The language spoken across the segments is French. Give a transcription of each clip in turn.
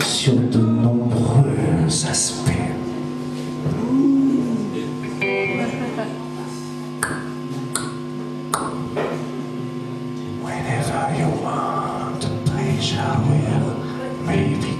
sur de nombreux aspects. Whenever you want, the pleasure will maybe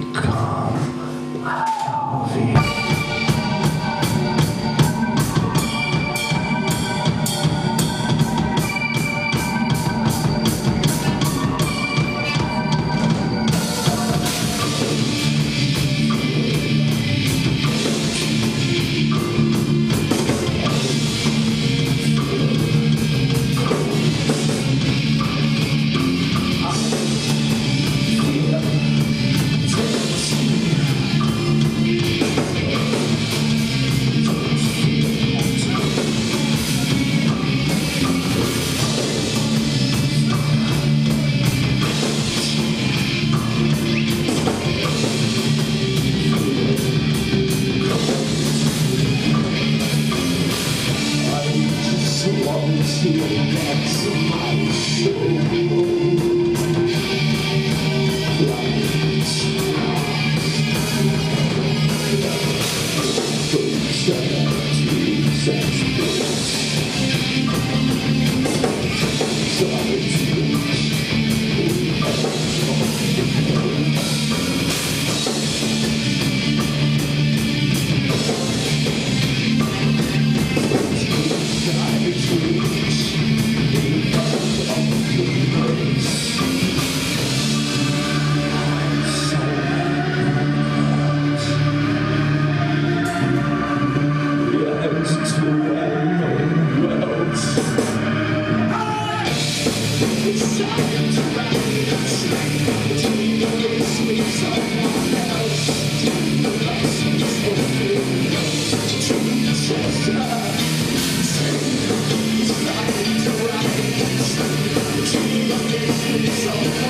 Seni çok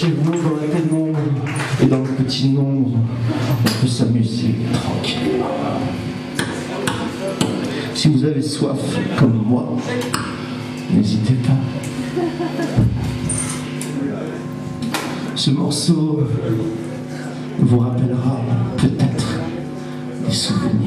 lâchez-vous dans la pénombre et dans le petit nombre, on peut s'amuser tranquillement. Si vous avez soif comme moi, n'hésitez pas. Ce morceau vous rappellera peut-être des souvenirs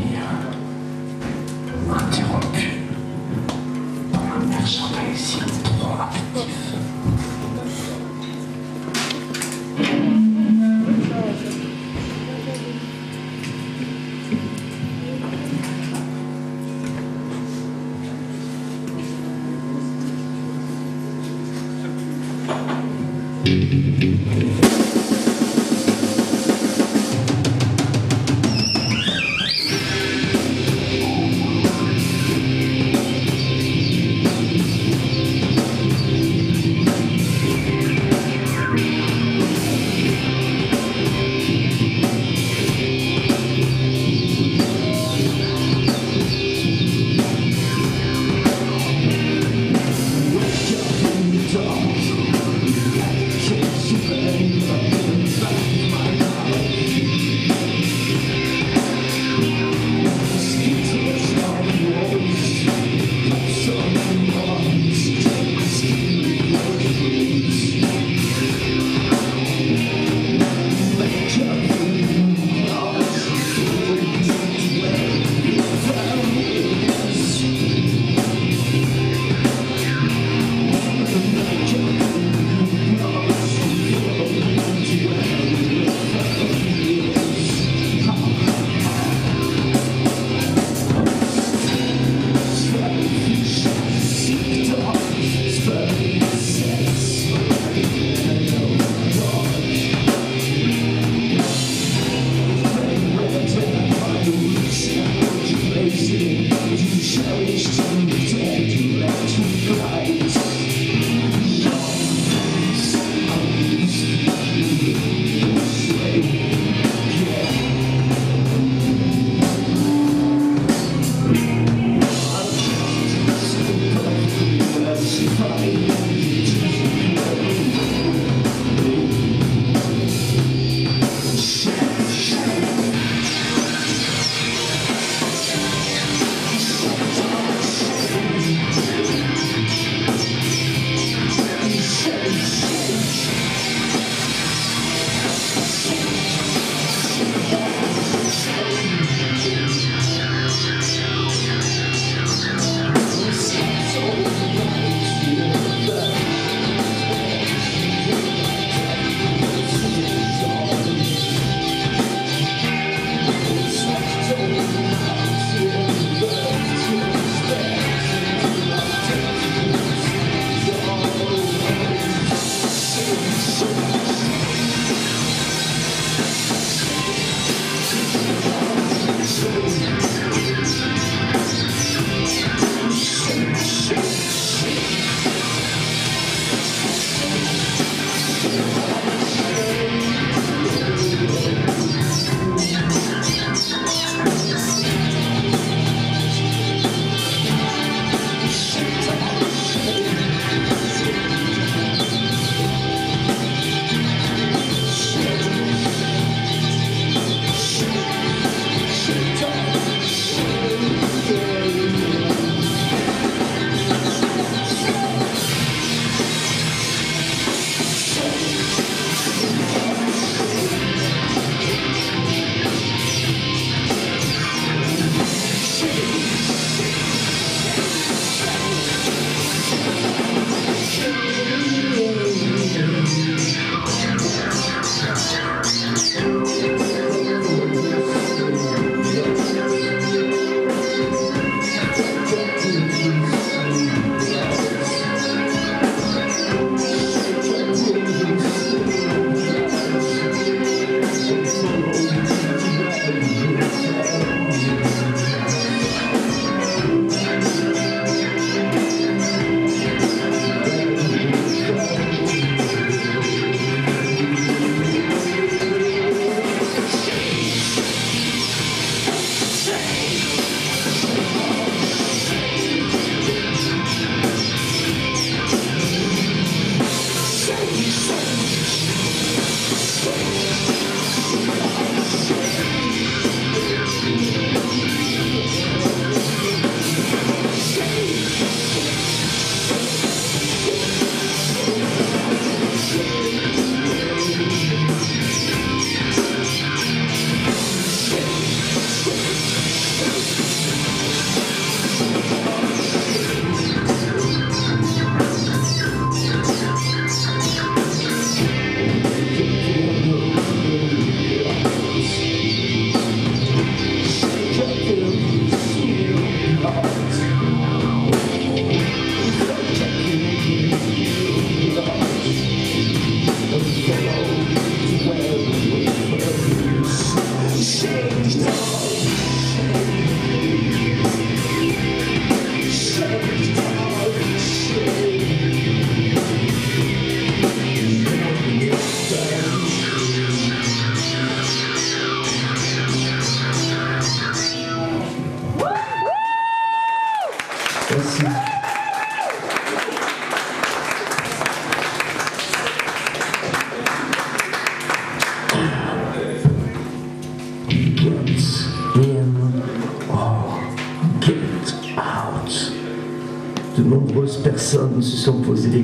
se sont posées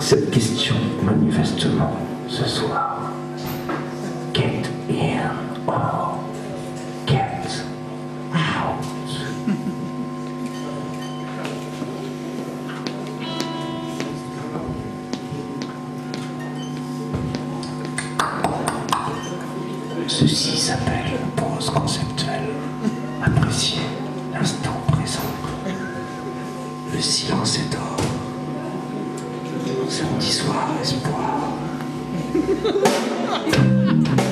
cette question manifestement ce soir. Get in or get out. Ceci s'appelle pause conceptuelle. Appréciez l'instant présent. Le silence est d'or. Samedi soir, espoir.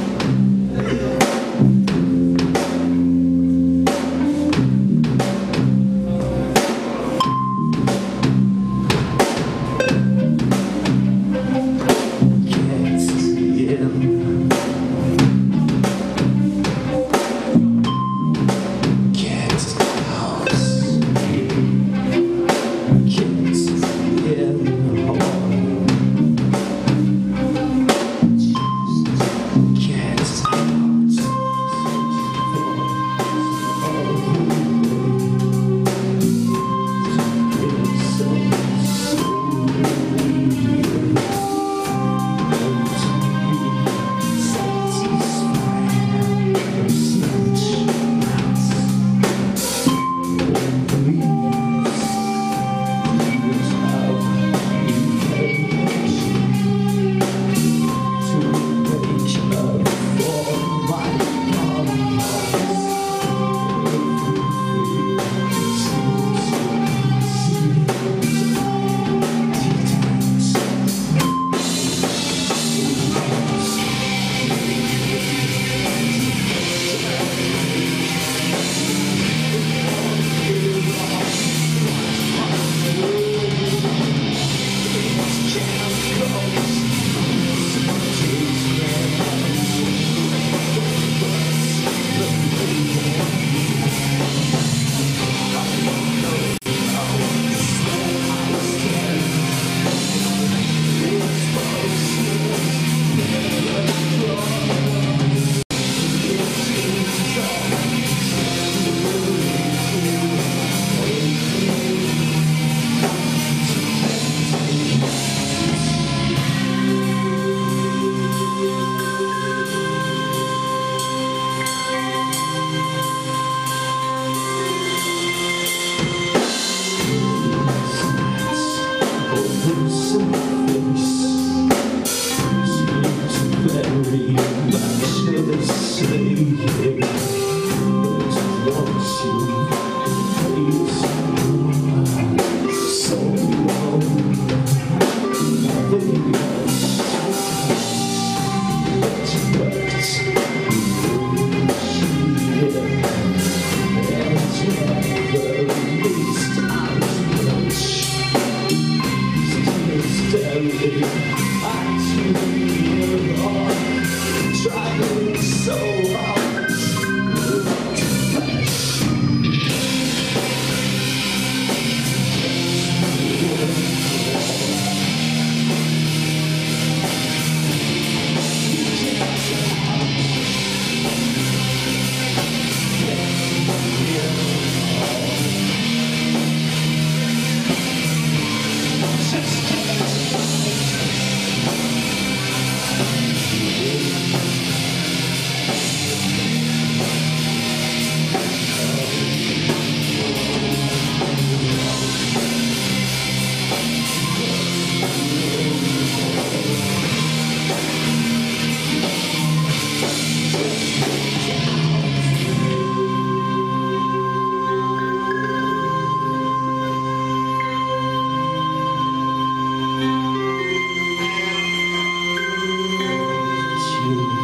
you.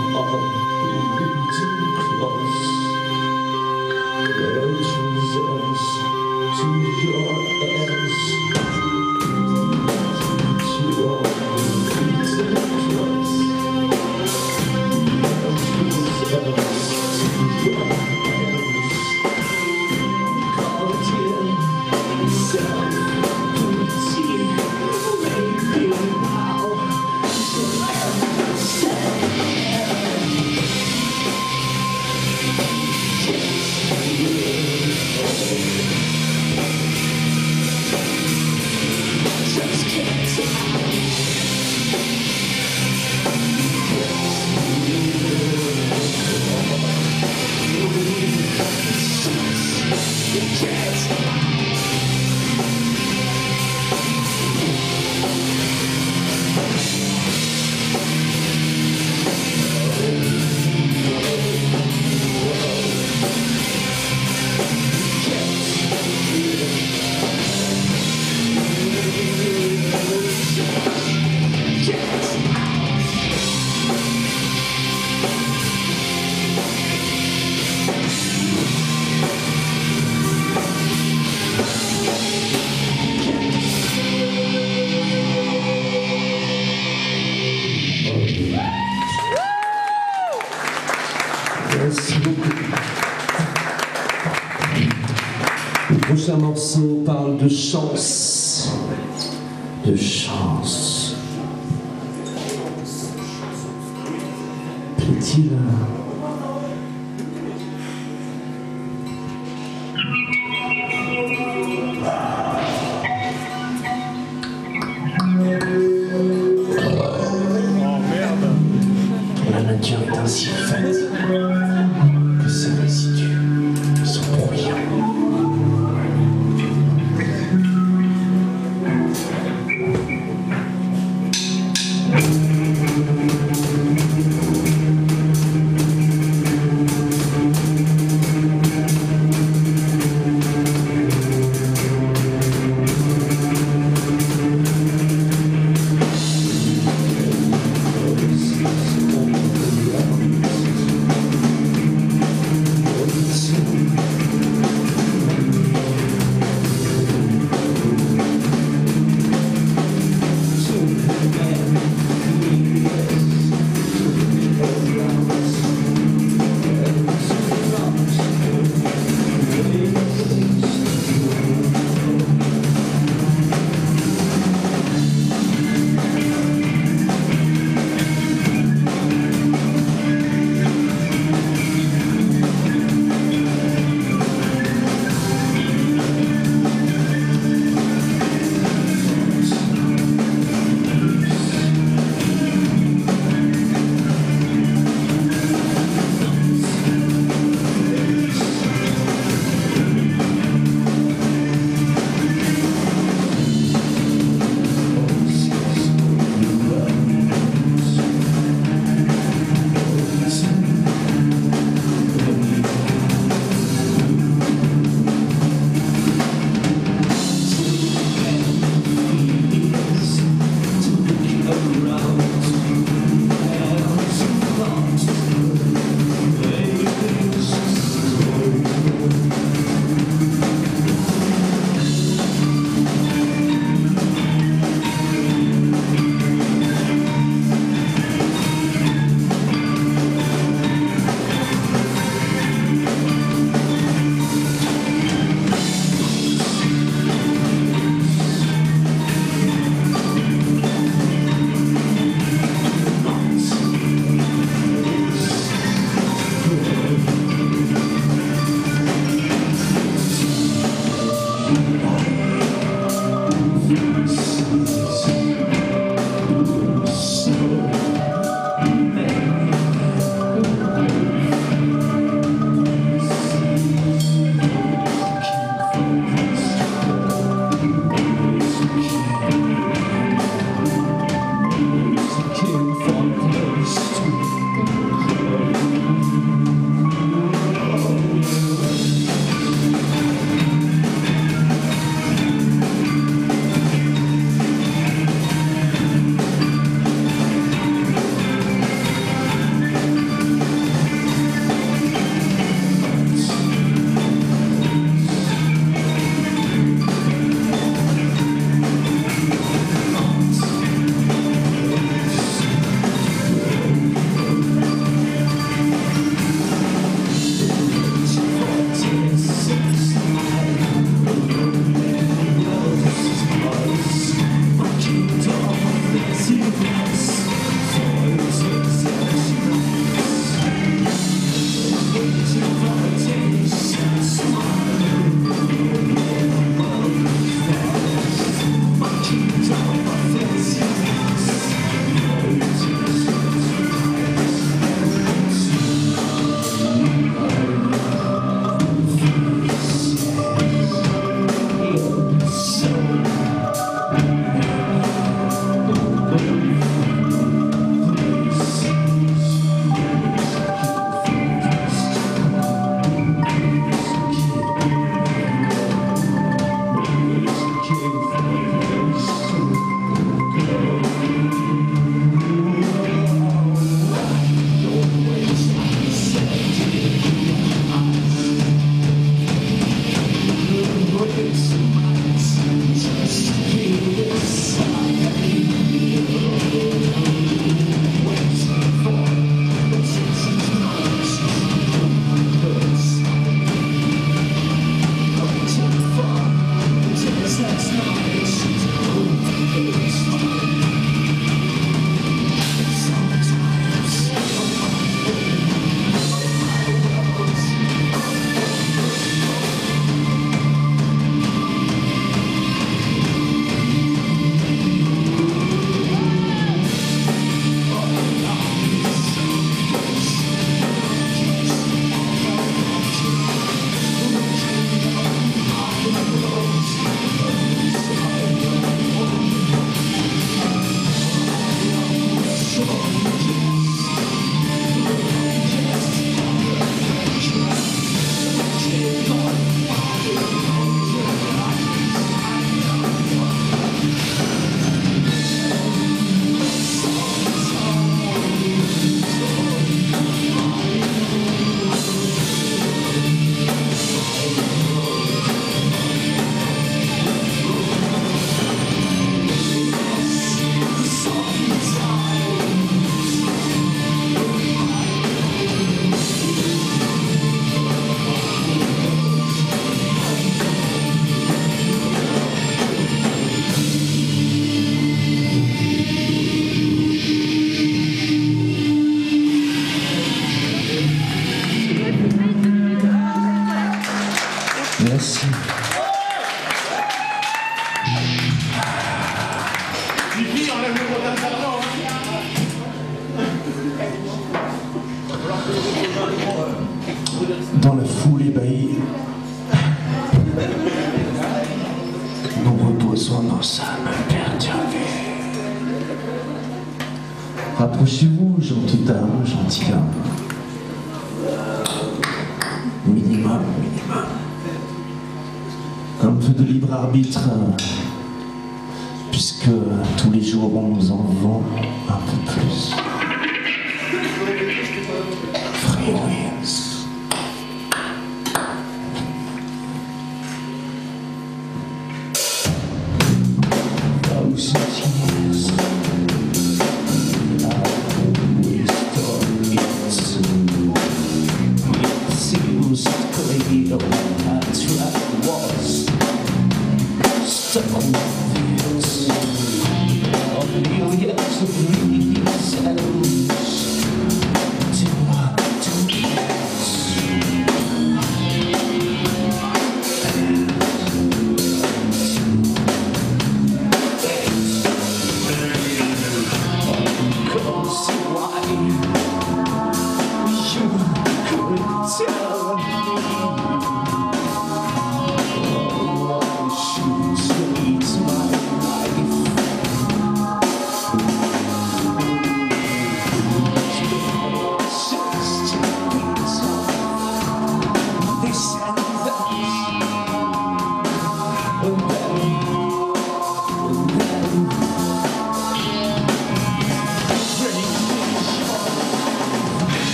Nature est ainsi faite